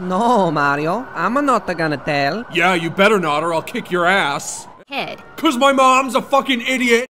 No, Mario, I'm not gonna tell. Yeah, you better not or I'll kick your ass. Head. Cause my mom's a fucking idiot.